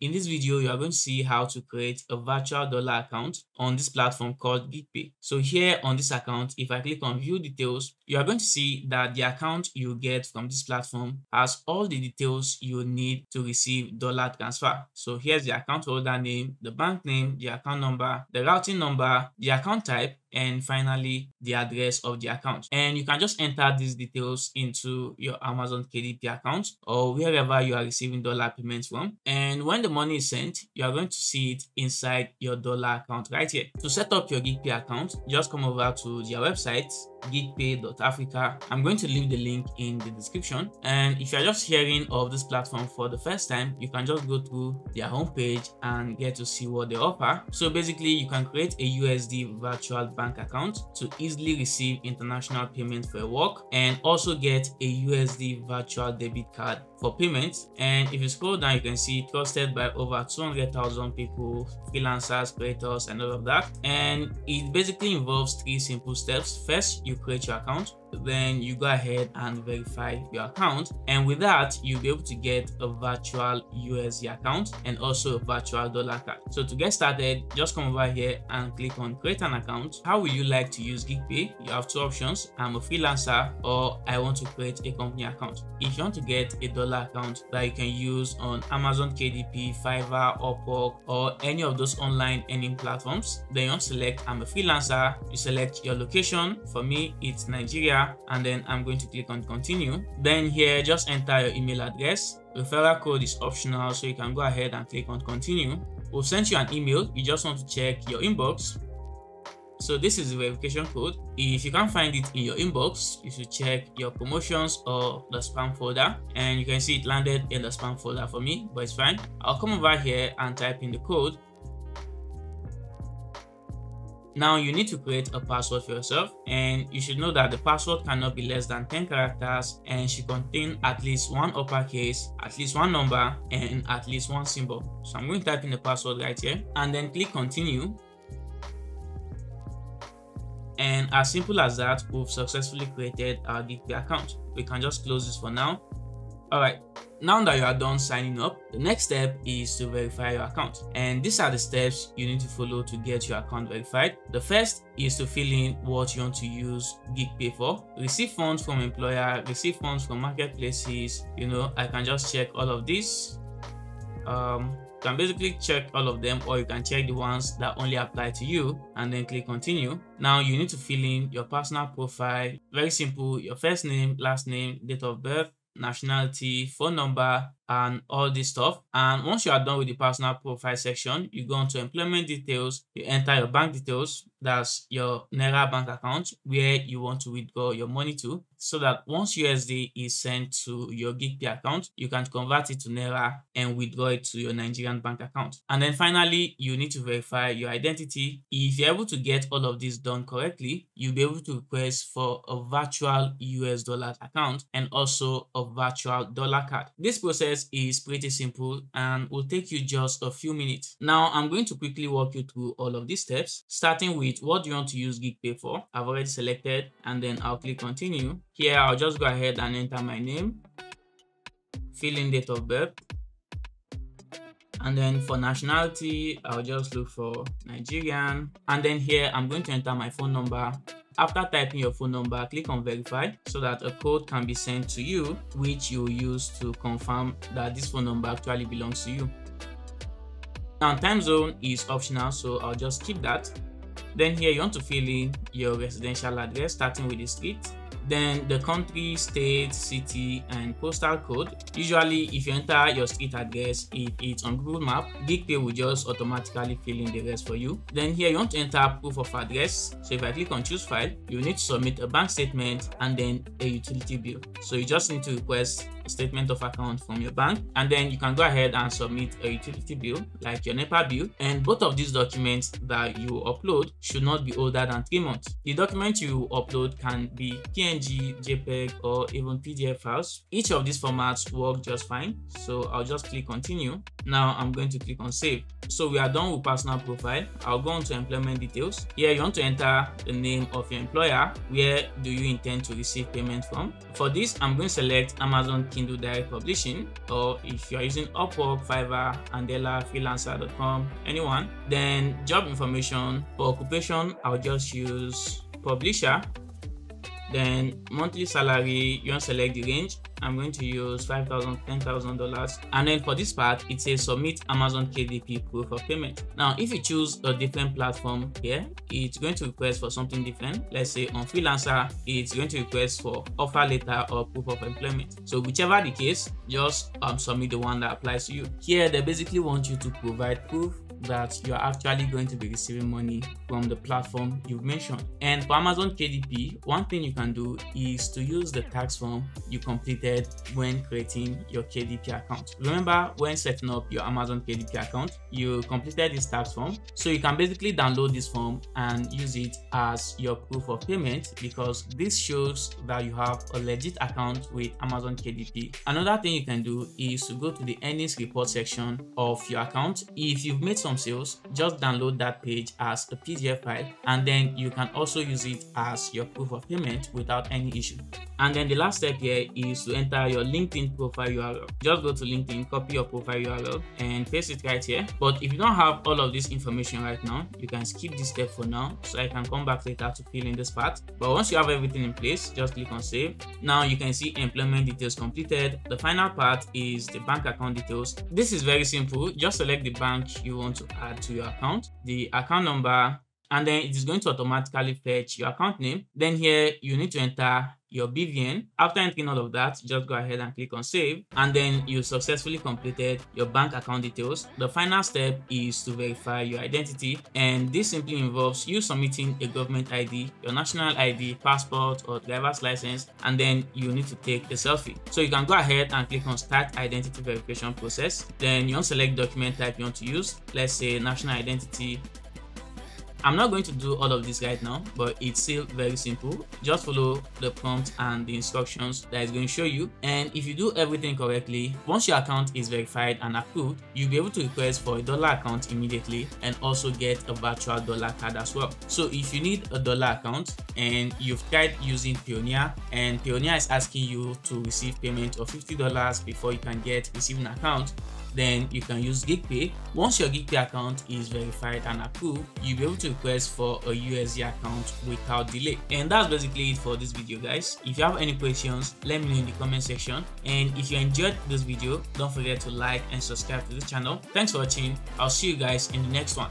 In this video, you are going to see how to create a virtual dollar account on this platform called GigPay. So here on this account, if I click on view details, you are going to see that the account you get from this platform has all the details you need to receive dollar transfer. So here's the account holder name, the bank name, the account number, the routing number, the account type, and finally the address of the account. And you can just enter these details into your amazon kdp account or wherever you are receiving dollar payments from. And when the money is sent you are going to see it inside your dollar account right here. To set up your geegpay account just come over to their website geegpay.africa. I'm going to leave the link in the description. And if you're just hearing of this platform for the first time, you can just go through their homepage and get to see what they offer. So basically, you can create a USD virtual bank account to easily receive international payments for work and also get a USD virtual debit card for payments. And if you scroll down, you can see trusted by over 200,000 people, freelancers, creators, and all of that. And it basically involves three simple steps. First, you create your account then you go ahead and verify your account. And with that you'll be able to get a virtual USD account and also a virtual dollar card. So to get started just come over here and click on create an account. How will you like to use Geegpay you have two options. I'm a freelancer or I want to create a company account. If you want to get a dollar account that you can use on Amazon KDP Fiverr Upwork or any of those online earning platforms then you want to select I'm a freelancer. You select your location. For me it's Nigeria and then I'm going to click on continue. Then here just enter your email address. Referral code is optional so you can go ahead and click on continue. We'll send you an email. You just want to check your inbox. So this is the verification code. If you can't find it in your inbox, you should check your promotions or the spam folder and you can see it landed in the spam folder for me, but it's fine. I'll come over here and type in the code now you need to create a password for yourself and you should know that the password cannot be less than 10 characters and should contain at least one uppercase, at least one number and at least one symbol. So I'm going to type in the password right here and then click continue. And as simple as that, we've successfully created our Geegpay account. We can just close this for now Alright, now that you are done signing up, the next step is to verify your account. And these are the steps you need to follow to get your account verified. The first is to fill in what you want to use Geegpay for. Receive funds from employer, receive funds from marketplaces. You know, I can just check all of this. Um, you can basically check all of them or you can check the ones that only apply to you and then click continue. Now you need to fill in your personal profile. Very simple, your first name, last name, date of birth, nationality, phone number, and all this stuff. And once you are done with the personal profile section, you go into employment details, you enter your bank details, that's your Naira bank account where you want to withdraw your money to so that once USD is sent to your Geegpay account, you can convert it to Naira and withdraw it to your Nigerian bank account. And then finally, you need to verify your identity. If you're able to get all of this done correctly, you'll be able to request for a virtual US dollar account and also a virtual dollar card. This process is pretty simple and will take you just a few minutes. Now, I'm going to quickly walk you through all of these steps, starting with what do you want to use Geegpay for. I've already selected and then I'll click continue. Here, I'll just go ahead and enter my name, fill in date of birth, and then for nationality, I'll just look for Nigerian. And then here, I'm going to enter my phone number. After typing your phone number, click on verify so that a code can be sent to you, which you'll use to confirm that this phone number actually belongs to you. Now, time zone is optional, so I'll just keep that. Then here you want to fill in your residential address starting with the street. Then the country, state, city, and postal code. Usually, if you enter your street address, if it's on Google Map, Geegpay will just automatically fill in the rest for you. Then here you want to enter proof of address. So if I click on choose file, you need to submit a bank statement and then a utility bill. So you just need to request statement of account from your bank and then you can go ahead and submit a utility bill like your NEPA bill and both of these documents that you upload should not be older than three months. The document you upload can be PNG, JPEG or even PDF files. Each of these formats work just fine so I'll just click continue. Now I'm going to click on save. So we are done with personal profile. I'll go on to employment details. Here you want to enter the name of your employer. Where do you intend to receive payment from? For this I'm going to select Amazon Kindle Direct Publishing, or if you're using Upwork, Fiverr, Andela, Freelancer.com, anyone, then job information for occupation, I'll just use publisher then monthly salary you want select the range. I'm going to use five thousand ten thousand dollars. And then for this part it says submit amazon kdp proof of payment. Now if you choose a different platform here it's going to request for something different. Let's say on freelancer it's going to request for offer letter or proof of employment. So whichever the case just um, submit the one that applies to you. Here they basically want you to provide proof that you're actually going to be receiving money from the platform you've mentioned. And for Amazon KDP, one thing you can do is to use the tax form you completed when creating your KDP account. Remember when setting up your Amazon KDP account, you completed this tax form. So you can basically download this form and use it as your proof of payment because this shows that you have a legit account with Amazon KDP. Another thing you can do is to go to the earnings report section of your account. If you've made some some sales, just download that page as a PDF file and then you can also use it as your proof of payment without any issue. And then the last step here is to enter your LinkedIn profile URL. Just go to LinkedIn, copy your profile URL and paste it right here. But if you don't have all of this information right now, you can skip this step for now so I can come back later to fill in this part. But once you have everything in place, just click on save. Now you can see employment details completed. The final part is the bank account details. This is very simple. Just select the bank you want to add to your account, the account number, and then it is going to automatically fetch your account name. Then here you need to enter your BVN. After entering all of that, just go ahead and click on save and then you successfully completed your bank account details. The final step is to verify your identity and this simply involves you submitting a government ID, your national ID, passport or driver's license and then you need to take a selfie. So you can go ahead and click on start identity verification process. Then you select document type you want to use. Let's say national identity I'm not going to do all of this right now, but it's still very simple. Just follow the prompt and the instructions that is going to show you. And if you do everything correctly, once your account is verified and approved, you'll be able to request for a dollar account immediately and also get a virtual dollar card as well. So if you need a dollar account and you've tried using Payoneer and Payoneer is asking you to receive payment of $50 before you can get receive an account, then you can use Geegpay. Once your Geegpay account is verified and approved, you'll be able to request for a USD account without delay. And that's basically it for this video guys. If you have any questions, let me know in the comment section. And if you enjoyed this video, don't forget to like and subscribe to this channel. Thanks for watching. I'll see you guys in the next one.